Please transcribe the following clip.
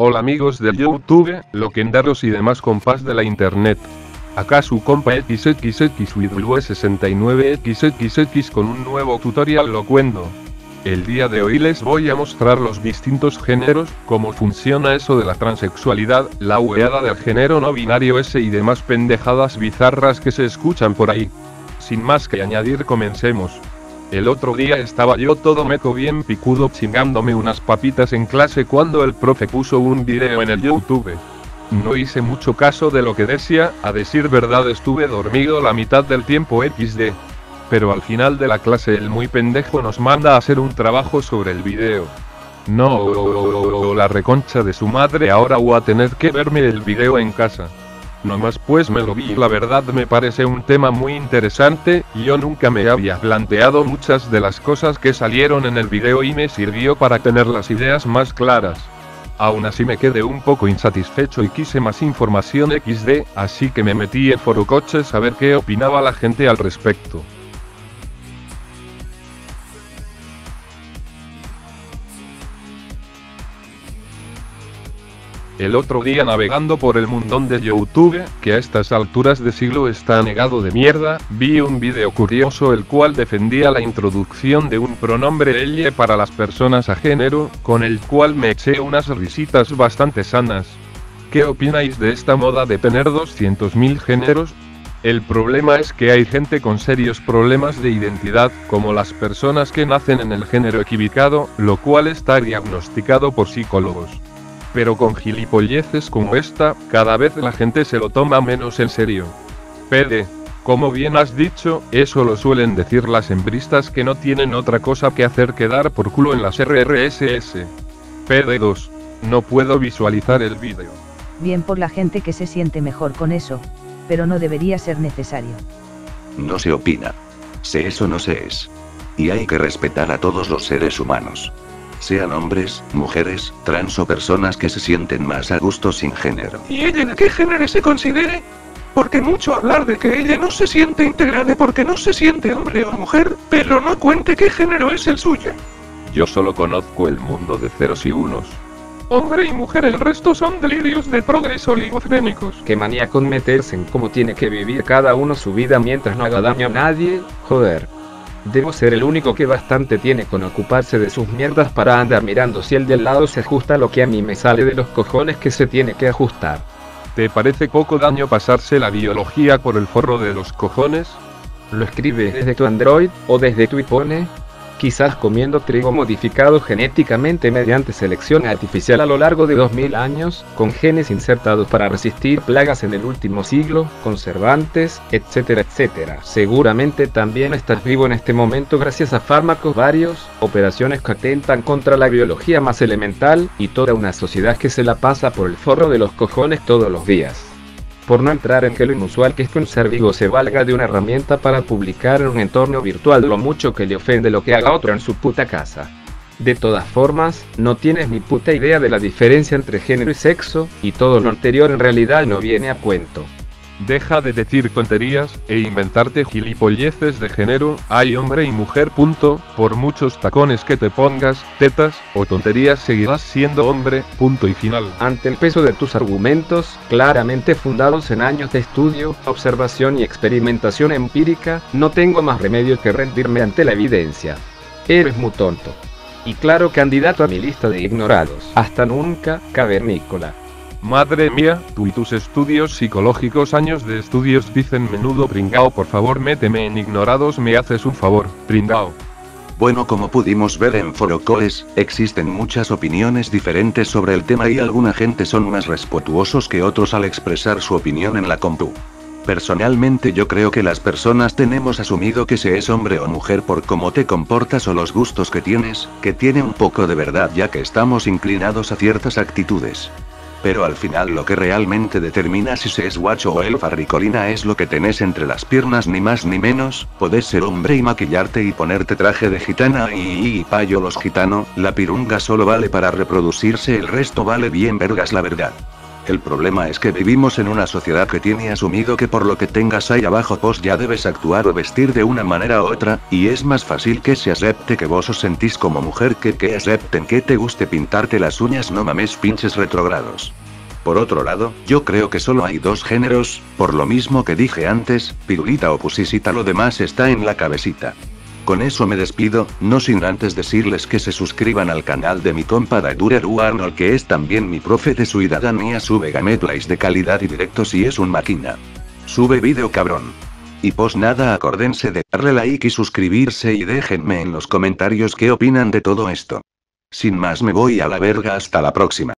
Hola amigos de YouTube, loquendaros y demás compas de la internet. Acá su compa XXX69XXX con un nuevo tutorial locuendo. El día de hoy les voy a mostrar los distintos géneros, cómo funciona eso de la transexualidad, la hueada del género no binario ese y demás pendejadas bizarras que se escuchan por ahí. Sin más que añadir comencemos. El otro día estaba yo todo meco bien picudo chingándome unas papitas en clase cuando el profe puso un video en el YouTube. No hice mucho caso de lo que decía, a decir verdad estuve dormido la mitad del tiempo XD. Pero al final de la clase el muy pendejo nos manda a hacer un trabajo sobre el video. No, la reconcha de su madre ahora voy a tener que verme el video en casa. No más pues me lo vi y la verdad me parece un tema muy interesante, yo nunca me había planteado muchas de las cosas que salieron en el video y me sirvió para tener las ideas más claras. Aún así me quedé un poco insatisfecho y quise más información XD, así que me metí en Foro Coches a ver qué opinaba la gente al respecto. El otro día navegando por el mundón de YouTube, que a estas alturas de siglo está negado de mierda, vi un video curioso el cual defendía la introducción de un pronombre elle para las personas a género, con el cual me eché unas risitas bastante sanas. ¿Qué opináis de esta moda de tener 200.000 géneros? El problema es que hay gente con serios problemas de identidad, como las personas que nacen en el género equivocado, lo cual está diagnosticado por psicólogos pero con gilipolleces como esta, cada vez la gente se lo toma menos en serio. PD. Como bien has dicho, eso lo suelen decir las hembristas que no tienen otra cosa que hacer que dar por culo en las RRSS. PD2. No puedo visualizar el vídeo. Bien por la gente que se siente mejor con eso, pero no debería ser necesario. No se opina. Se eso no se es. Y hay que respetar a todos los seres humanos sean hombres, mujeres, trans o personas que se sienten más a gusto sin género. ¿Y ella de qué género se considere? Porque mucho hablar de que ella no se siente integrada porque no se siente hombre o mujer, pero no cuente qué género es el suyo. Yo solo conozco el mundo de ceros y unos. Hombre y mujer, el resto son delirios de progreso oligocénicos. Qué manía con meterse en cómo tiene que vivir cada uno su vida mientras no haga daño a nadie, joder. Debo ser el único que bastante tiene con ocuparse de sus mierdas para andar mirando si el del lado se ajusta lo que a mí me sale de los cojones que se tiene que ajustar. ¿Te parece poco daño pasarse la biología por el forro de los cojones? ¿Lo escribes desde tu Android o desde tu iPhone? Quizás comiendo trigo modificado genéticamente mediante selección artificial a lo largo de 2000 años, con genes insertados para resistir plagas en el último siglo, conservantes, etcétera, etcétera. Seguramente también estás vivo en este momento gracias a fármacos varios, operaciones que atentan contra la biología más elemental, y toda una sociedad que se la pasa por el forro de los cojones todos los días por no entrar en que lo inusual que es que un ser vivo se valga de una herramienta para publicar en un entorno virtual lo mucho que le ofende lo que haga otro en su puta casa. De todas formas, no tienes ni puta idea de la diferencia entre género y sexo, y todo lo anterior en realidad no viene a cuento. Deja de decir tonterías, e inventarte gilipolleces de género, hay hombre y mujer punto, por muchos tacones que te pongas, tetas, o tonterías seguirás siendo hombre, punto y final. Ante el peso de tus argumentos, claramente fundados en años de estudio, observación y experimentación empírica, no tengo más remedio que rendirme ante la evidencia. Eres muy tonto. Y claro candidato a mi lista de ignorados. Hasta nunca, cavernícola. Madre mía, tú y tus estudios psicológicos años de estudios dicen menudo pringao por favor méteme en ignorados me haces un favor, pringao. Bueno como pudimos ver en Forocoes, existen muchas opiniones diferentes sobre el tema y alguna gente son más respetuosos que otros al expresar su opinión en la compu. Personalmente yo creo que las personas tenemos asumido que se es hombre o mujer por cómo te comportas o los gustos que tienes, que tiene un poco de verdad ya que estamos inclinados a ciertas actitudes. Pero al final lo que realmente determina si se es guacho o elfa ricolina es lo que tenés entre las piernas ni más ni menos, podés ser hombre y maquillarte y ponerte traje de gitana y, y, payo los gitano, la pirunga solo vale para reproducirse el resto vale bien vergas la verdad. El problema es que vivimos en una sociedad que tiene asumido que por lo que tengas ahí abajo vos ya debes actuar o vestir de una manera u otra, y es más fácil que se acepte que vos os sentís como mujer que que acepten que te guste pintarte las uñas no mames pinches retrogrados. Por otro lado, yo creo que solo hay dos géneros, por lo mismo que dije antes, pirulita o pusisita lo demás está en la cabecita. Con eso me despido, no sin antes decirles que se suscriban al canal de mi compa Dadureru Arnold que es también mi profe de ciudadanía sube gameplays de calidad y directos y es un máquina. Sube vídeo cabrón. Y pues nada acórdense de darle like y suscribirse y déjenme en los comentarios qué opinan de todo esto. Sin más me voy a la verga hasta la próxima.